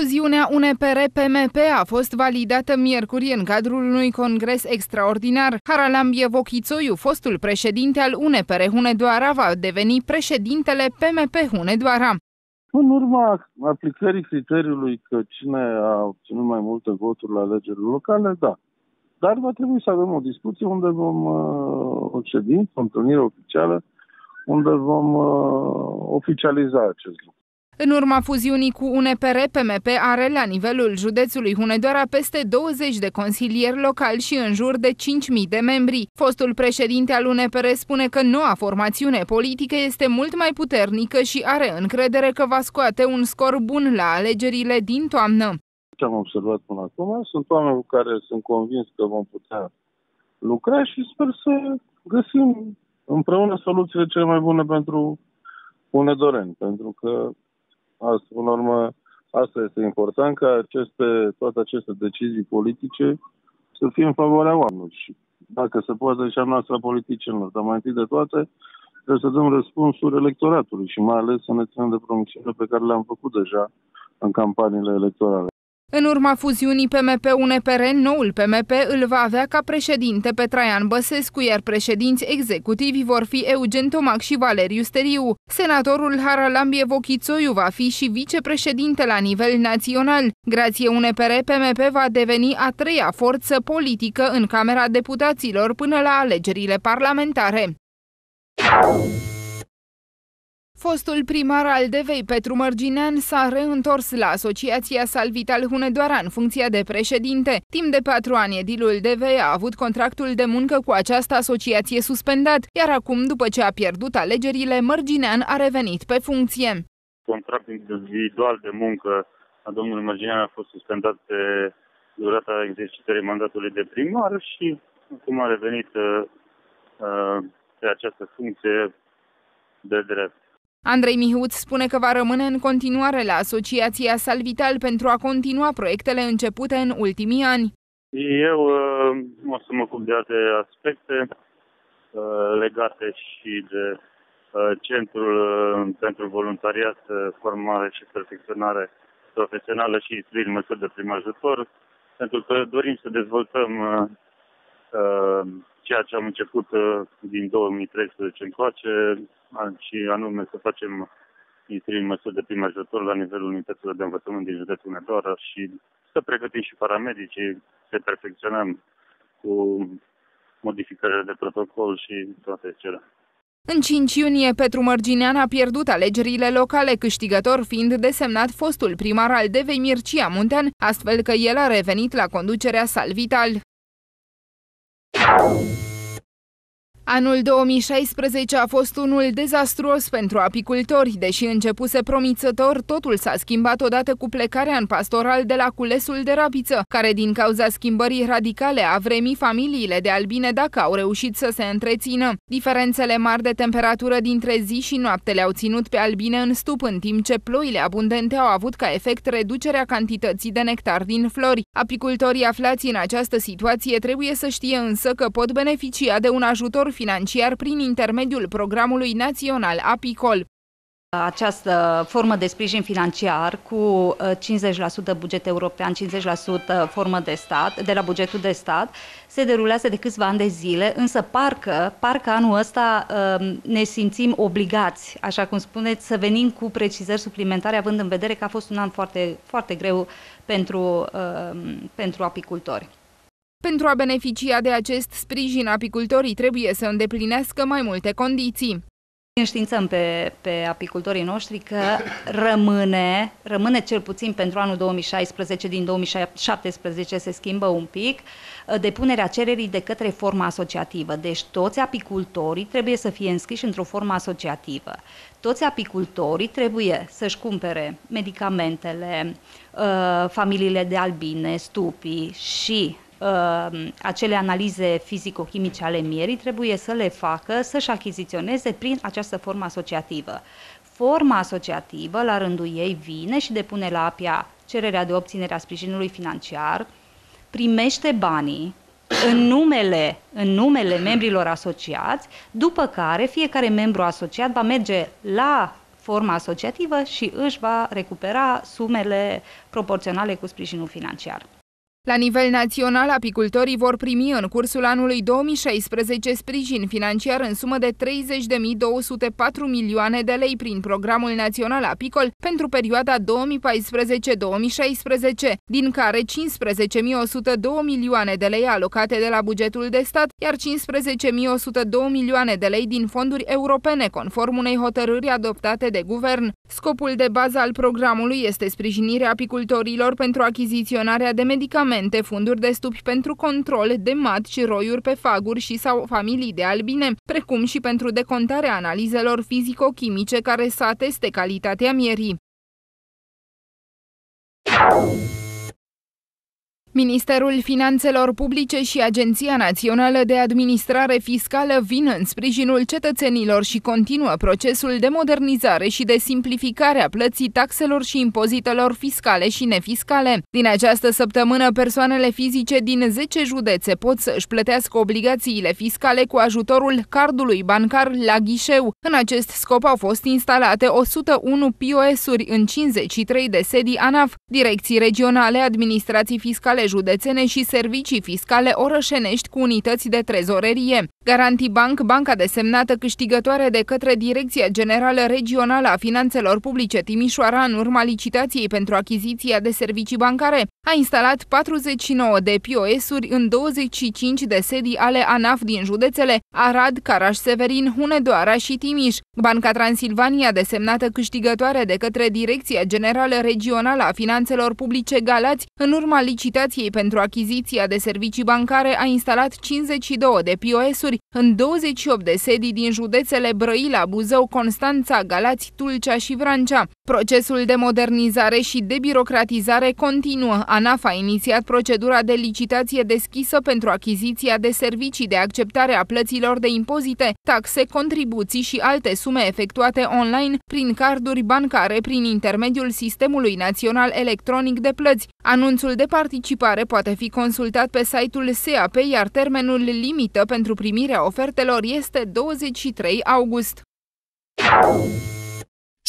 Fuziunea UNPR-PMP a fost validată miercuri în cadrul unui congres extraordinar. Haralambie Vochițoiu, fostul președinte al UNPR Hunedoara, va deveni președintele PMP Hunedoara. În urma aplicării criteriului că cine a obținut mai multe voturi la alegerile locale, da. Dar va trebui să avem o discuție unde vom, uh, o ședință, o întâlnire oficială, unde vom uh, oficializa acest lucru. În urma fuziunii cu UNPR, PMP are la nivelul județului Hunedoara peste 20 de consilieri locali și în jur de 5.000 de membri. Fostul președinte al UNPR spune că noua formațiune politică este mult mai puternică și are încredere că va scoate un scor bun la alegerile din toamnă. Ce am observat până acum sunt oameni cu care sunt convins că vom putea lucra și sper să găsim împreună soluțiile cele mai bune pentru unedoreni, pentru că Asta, până la urmă, asta este important, ca aceste, toate aceste decizii politice să fie în favoarea oamenilor. Și dacă se poate și a noastră politicienilor, dar mai întâi de toate, trebuie să dăm răspunsuri electoratului și mai ales să ne ținem de promisiunile pe care le-am făcut deja în campaniile electorale. În urma fuziunii PMP-UNPR, noul PMP îl va avea ca președinte pe Traian Băsescu, iar președinți executivi vor fi Eugen Tomac și Valeriu Steriu. Senatorul Haralambie Vochițoiu va fi și vicepreședinte la nivel național. Grație UNPR, PMP va deveni a treia forță politică în Camera Deputaților până la alegerile parlamentare. Fostul primar al Devei, Petru Mărginean, s-a reîntors la Asociația Salvital Hunedoara în funcția de președinte. Timp de patru ani, edilul Devei a avut contractul de muncă cu această asociație suspendat, iar acum, după ce a pierdut alegerile, Mărginean a revenit pe funcție. Contractul individual de muncă a domnului Mărginean a fost suspendat pe durata exercitării mandatului de primar și acum a revenit uh, uh pe această funcție de drept. Andrei Mihuț spune că va rămâne în continuare la Asociația Salvital pentru a continua proiectele începute în ultimii ani. Eu uh, o să mă ocup de alte aspecte uh, legate și de uh, Centrul uh, pentru Voluntariat, uh, Formare și Perfecționare Profesională și instruiri măsuri de prim ajutor, pentru că dorim să dezvoltăm uh, uh, ceea ce am început uh, din 2013 încoace, și anume să facem instruiri măsuri de prim ajutor la nivelul unităților de învățământ din județul Nedoara și să pregătim și paramedicii, să perfecționăm cu modificările de protocol și toate cele. În 5 iunie, Petru Mărginean a pierdut alegerile locale, câștigător fiind desemnat fostul primar al Devei Mircia Muntean, astfel că el a revenit la conducerea Salvital. Tchau. Anul 2016 a fost unul dezastruos pentru apicultori, deși începuse promițător, totul s-a schimbat odată cu plecarea în pastoral de la culesul de rapiță, care din cauza schimbării radicale a vremii familiile de albine dacă au reușit să se întrețină. Diferențele mari de temperatură dintre zi și noapte le-au ținut pe albine în stup, în timp ce ploile abundente au avut ca efect reducerea cantității de nectar din flori. Apicultorii aflați în această situație trebuie să știe însă că pot beneficia de un ajutor financiar prin intermediul programului național Apicol. Această formă de sprijin financiar cu 50% uh, buget european, 50% formă de stat, de la bugetul de stat, se derulează de câțiva ani de zile, însă parcă, parcă anul ăsta um, ne simțim obligați, așa cum spuneți, să venim cu precizări suplimentare, având în vedere că a fost un an foarte, foarte greu pentru, um, pentru apicultori. Pentru a beneficia de acest sprijin, apicultorii trebuie să îndeplinească mai multe condiții. Înștiințăm pe, pe apicultorii noștri că rămâne, rămâne cel puțin pentru anul 2016, din 2017 se schimbă un pic, depunerea cererii de către forma asociativă. Deci toți apicultorii trebuie să fie înscriși într-o formă asociativă. Toți apicultorii trebuie să-și cumpere medicamentele, uh, familiile de albine, stupii și uh, acele analize fizico-chimice ale mierii trebuie să le facă, să-și achiziționeze prin această formă asociativă. Forma asociativă, la rândul ei, vine și depune la APIA cererea de obținere a sprijinului financiar, primește banii în numele, în numele membrilor asociați, după care fiecare membru asociat va merge la forma asociativă și își va recupera sumele proporționale cu sprijinul financiar. La nivel național, apicultorii vor primi în cursul anului 2016 sprijin financiar în sumă de 30.204 milioane de lei prin Programul Național Apicol pentru perioada 2014-2016, din care 15.102 milioane de lei alocate de la bugetul de stat, iar 15.102 milioane de lei din fonduri europene, conform unei hotărâri adoptate de guvern. Scopul de bază al programului este sprijinirea apicultorilor pentru achiziționarea de medicamente medicamente, funduri de stupi pentru control de mat și roiuri pe faguri și sau familii de albine, precum și pentru decontarea analizelor fizico-chimice care să ateste calitatea mierii. Ministerul Finanțelor Publice și Agenția Națională de Administrare Fiscală vin în sprijinul cetățenilor și continuă procesul de modernizare și de simplificare a plății taxelor și impozitelor fiscale și nefiscale. Din această săptămână, persoanele fizice din 10 județe pot să își plătească obligațiile fiscale cu ajutorul cardului bancar la ghișeu. În acest scop au fost instalate 101 POS-uri în 53 de sedii ANAF, direcții regionale, administrații fiscale fiscale județene și servicii fiscale orășenești cu unități de trezorerie. Garantibank, banca desemnată câștigătoare de către Direcția Generală Regională a Finanțelor Publice Timișoara în urma licitației pentru achiziția de servicii bancare, a instalat 49 de POS-uri în 25 de sedii ale ANAF din județele Arad, Caraș-Severin, Hunedoara și Timiș. Banca Transilvania, desemnată câștigătoare de către Direcția Generală Regională a Finanțelor Publice Galați, în urma licitației pentru achiziția de servicii bancare, a instalat 52 de POS-uri în 28 de sedii din județele Brăila, Buzău, Constanța, Galați, Tulcea și Vrancea. Procesul de modernizare și debirocratizare continuă. ANAF a inițiat procedura de licitație deschisă pentru achiziția de servicii de acceptare a plăților de impozite, taxe, contribuții și alte sume efectuate online prin carduri bancare prin intermediul Sistemului Național Electronic de Plăți. Anunțul de participare poate fi consultat pe site-ul SEAP, iar termenul limită pentru primirea ofertelor este 23 august.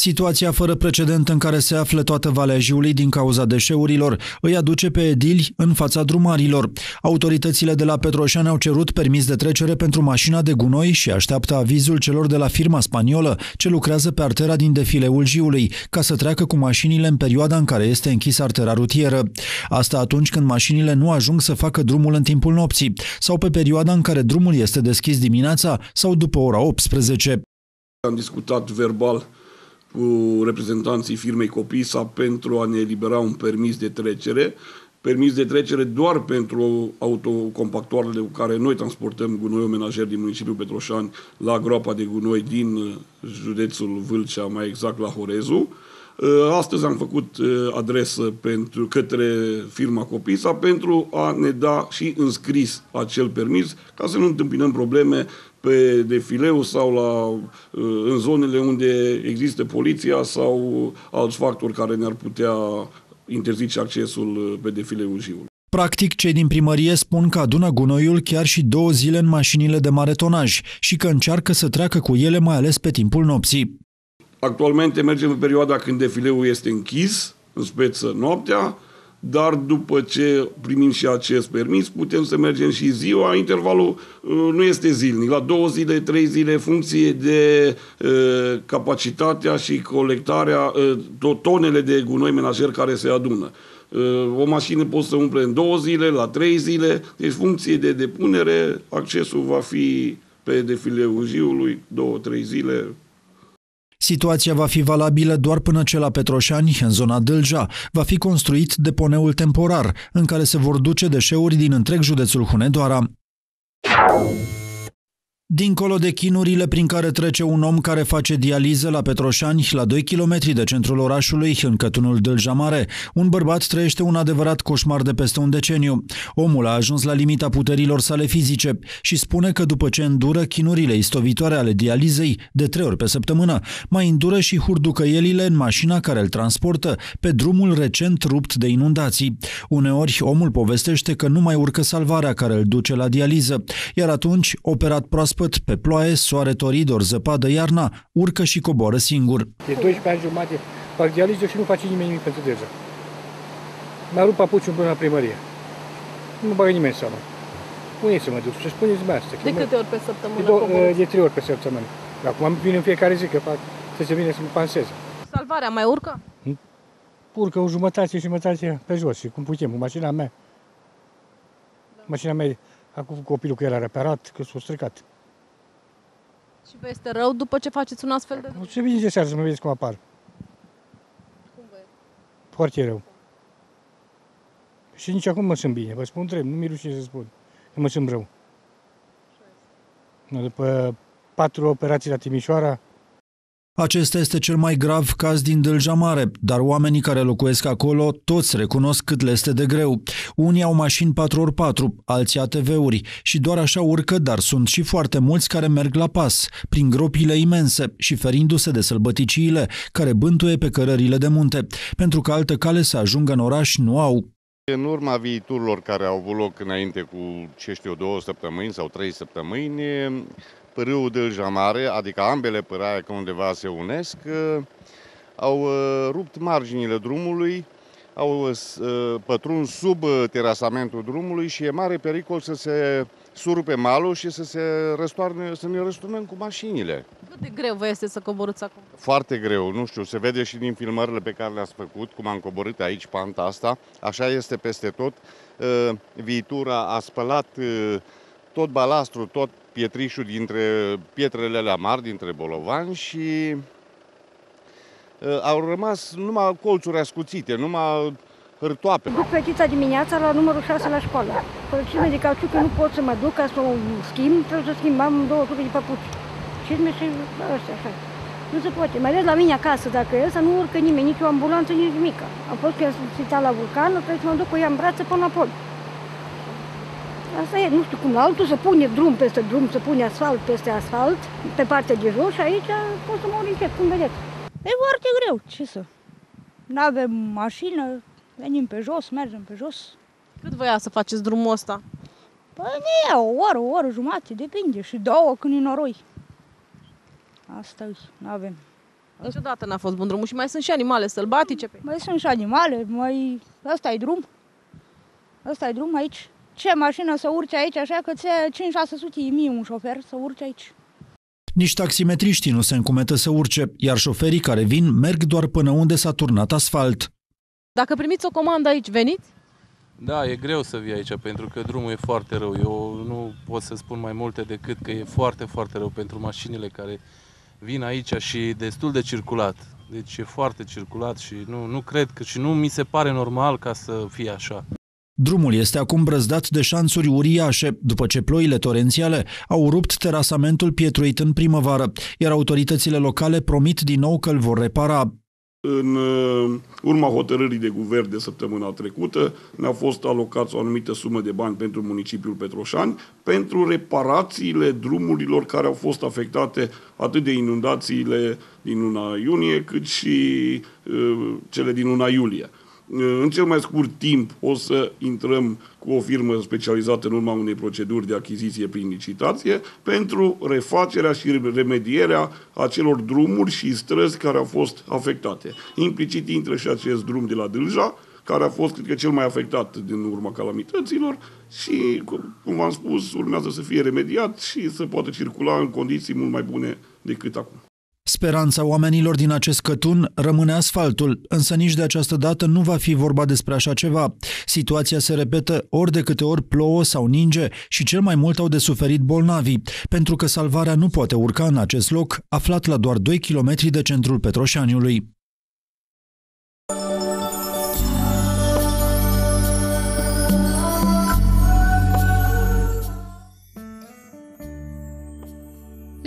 Situația fără precedent în care se află toată Valea Jiului din cauza deșeurilor îi aduce pe edili în fața drumarilor. Autoritățile de la Petroșani au cerut permis de trecere pentru mașina de gunoi și așteaptă avizul celor de la firma spaniolă ce lucrează pe artera din defileul Jiului, ca să treacă cu mașinile în perioada în care este închis artera rutieră. Asta atunci când mașinile nu ajung să facă drumul în timpul nopții sau pe perioada în care drumul este deschis dimineața sau după ora 18. Am discutat verbal cu reprezentanții firmei Copisa pentru a ne elibera un permis de trecere, permis de trecere doar pentru autocompactoarele cu care noi transportăm gunoi menajer din municipiul Petroșani la groapa de gunoi din județul Vâlcea, mai exact la Horezu. Astăzi am făcut adresă pentru, către firma Copisa pentru a ne da și înscris acel permis ca să nu întâmpinăm probleme pe defileu sau la, uh, în zonele unde există poliția sau alți factori care ne-ar putea interzice accesul uh, pe defileul Jiului. Practic, cei din primărie spun că adună gunoiul chiar și două zile în mașinile de mare tonaj și că încearcă să treacă cu ele mai ales pe timpul nopții. Actualmente mergem în perioada când defileul este închis, în speță noaptea, dar după ce primim și acest permis, putem să mergem și ziua. Intervalul uh, nu este zilnic, la două zile, trei zile, funcție de uh, capacitatea și colectarea, uh, tonele de gunoi menajer care se adună. O mașină poate să umple în două zile, la trei zile, deci funcție de depunere, accesul va fi pe defileul ziului, două, trei zile, Situația va fi valabilă doar până ce la Petroșani, în zona Dâlja, va fi construit deponeul temporar, în care se vor duce deșeuri din întreg județul Hunedoara. Dincolo de chinurile prin care trece un om care face dializă la Petroșani, la 2 km de centrul orașului, în cătunul Dâlja Mare, un bărbat trăiește un adevărat coșmar de peste un deceniu. Omul a ajuns la limita puterilor sale fizice și spune că după ce îndură chinurile istovitoare ale dializei de trei ori pe săptămână, mai îndură și hurducăielile în mașina care îl transportă pe drumul recent rupt de inundații. Uneori, omul povestește că nu mai urcă salvarea care îl duce la dializă, iar atunci, operat proaspăt proaspăt, pe ploaie, soare torid, ori zăpadă iarna, urcă și coboară singur. De 12 ani jumate fac dializă și nu face nimeni nimic pentru deja. Mi-a rupt papuciul până la primărie. Nu mă bagă nimeni seama. Unde să mă duc? Să spuneți mea asta. De câte ori pe săptămână De, două, coborâți? de trei ori pe săptămână. Acum vin în fiecare zi că fac să se vină să mă panseze. Salvarea mai urcă? Urcă o jumătate și jumătate pe jos și cum putem, cu mașina mea. Mașina mea, acum copilul că era reparat, că s-a stricat. Și vă este rău după ce faceți un astfel de drum? O să vin de seară să mă vedeți cum apar. Foarte rău. Și nici acum mă simt bine, vă spun drept, nu mi rușine să spun că mă simt rău. După patru operații la Timișoara, Acesta este cel mai grav caz din Dâlja Mare, dar oamenii care locuiesc acolo toți recunosc cât le este de greu. Unii au mașini 4x4, alții ATV-uri și doar așa urcă, dar sunt și foarte mulți care merg la pas, prin gropile imense și ferindu-se de sălbăticiile care bântuie pe cărările de munte, pentru că altă cale să ajungă în oraș nu au. În urma viiturilor care au avut loc înainte cu, ce știu, două săptămâni sau trei săptămâni, pârâul Dâlja Mare, adică ambele pâraie că undeva se unesc, au uh, rupt marginile drumului, au uh, pătruns sub uh, terasamentul drumului și e mare pericol să se surupe malul și să, se răstoarne, să ne răsturnăm cu mașinile. Cât de greu vă este să coborâți acum? Foarte greu, nu știu, se vede și din filmările pe care le-ați făcut, cum am coborât aici panta asta, așa este peste tot. Uh, Viitura a spălat uh, tot balastru, tot pietrișul dintre pietrele alea mari, dintre bolovani și uh, au rămas numai colțuri ascuțite, numai hârtoape. Duc fetița dimineața la numărul 6 la școală. Părăcime de cauciuc, că nu pot să mă duc ca să o schimb, trebuie să schimb, am două tube de papuci. Cizme și ăstea, așa. Nu se poate. Mai ales la mine acasă, dacă e să nu urcă nimeni, nici o ambulanță, nici nimic. Am fost că am la vulcan, trebuie să mă duc cu ea în brațe până la pod. Asta e, nu știu cum, la altul se pune drum peste drum, se pune asfalt peste asfalt, pe partea de jos și aici pot să mă orientez, cum vedeți. E foarte greu, ce să... Nu avem mașină, venim pe jos, mergem pe jos. Cât voia să faceți drumul ăsta? Păi ne ia o oră, o oră jumate, depinde, și două când e noroi. Asta e, nu avem. Niciodată n-a fost bun drumul și mai sunt și animale sălbatice pe Mai sunt și animale, mai... Ăsta e drum. Ăsta e drum aici. Ce mașină să urce aici, așa că ți 5-600 e mie un șofer să urce aici. Nici taximetriștii nu se încumetă să urce, iar șoferii care vin merg doar până unde s-a turnat asfalt. Dacă primiți o comandă aici, veniți? Da, e greu să vii aici pentru că drumul e foarte rău. Eu nu pot să spun mai multe decât că e foarte, foarte rău pentru mașinile care vin aici și destul de circulat. Deci e foarte circulat și nu, nu cred că și nu mi se pare normal ca să fie așa. Drumul este acum brăzdat de șanțuri uriașe, după ce ploile torențiale au rupt terasamentul pietruit în primăvară, iar autoritățile locale promit din nou că îl vor repara. În uh, urma hotărârii de guvern de săptămâna trecută ne-a fost alocat o anumită sumă de bani pentru municipiul Petroșani pentru reparațiile drumurilor care au fost afectate atât de inundațiile din luna iunie cât și uh, cele din luna iulie. În cel mai scurt timp o să intrăm cu o firmă specializată în urma unei proceduri de achiziție prin licitație pentru refacerea și remedierea acelor drumuri și străzi care au fost afectate. Implicit intră și acest drum de la Dâlja, care a fost, cred că, cel mai afectat din urma calamităților și, cum v-am spus, urmează să fie remediat și să poată circula în condiții mult mai bune decât acum. Speranța oamenilor din acest cătun rămâne asfaltul, însă nici de această dată nu va fi vorba despre așa ceva. Situația se repetă ori de câte ori plouă sau ninge și cel mai mult au de suferit bolnavii, pentru că salvarea nu poate urca în acest loc, aflat la doar 2 km de centrul Petroșaniului.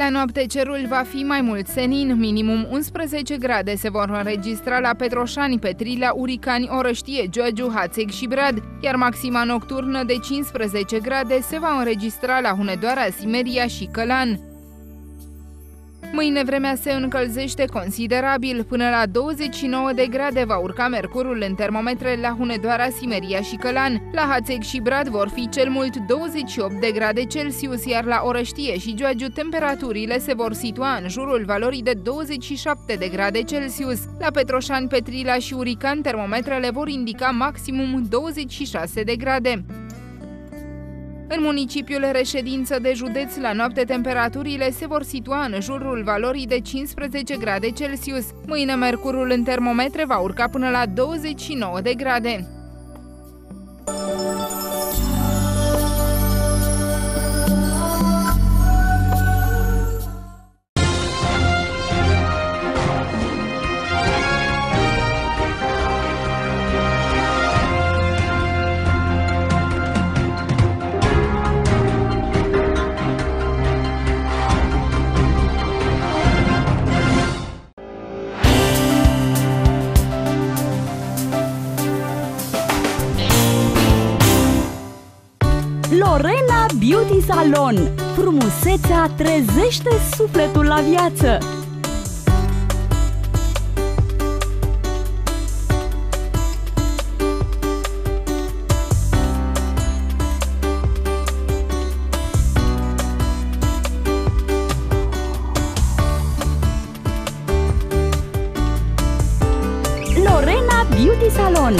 La noapte cerul va fi mai mult senin, minimum 11 grade se vor înregistra la Petroșani, Petrilea, Uricani, Orăștie, Giurgiu, Hațeg și Brad, iar maxima nocturnă de 15 grade se va înregistra la Hunedoara, Simeria și Călan. Mâine vremea se încălzește considerabil. Până la 29 de grade va urca mercurul în termometre la Hunedoara, Simeria și Călan. La Hațeg și Brad vor fi cel mult 28 de grade Celsius, iar la Orăștie și Gioagiu temperaturile se vor situa în jurul valorii de 27 de grade Celsius. La Petroșani, Petrila și Urican termometrele vor indica maximum 26 de grade. În municipiul reședință de județ, la noapte temperaturile se vor situa în jurul valorii de 15 grade Celsius. Mâine mercurul în termometre va urca până la 29 de grade. Beauty Salon. Frumusețea trezește sufletul la viață. Lorena Beauty Salon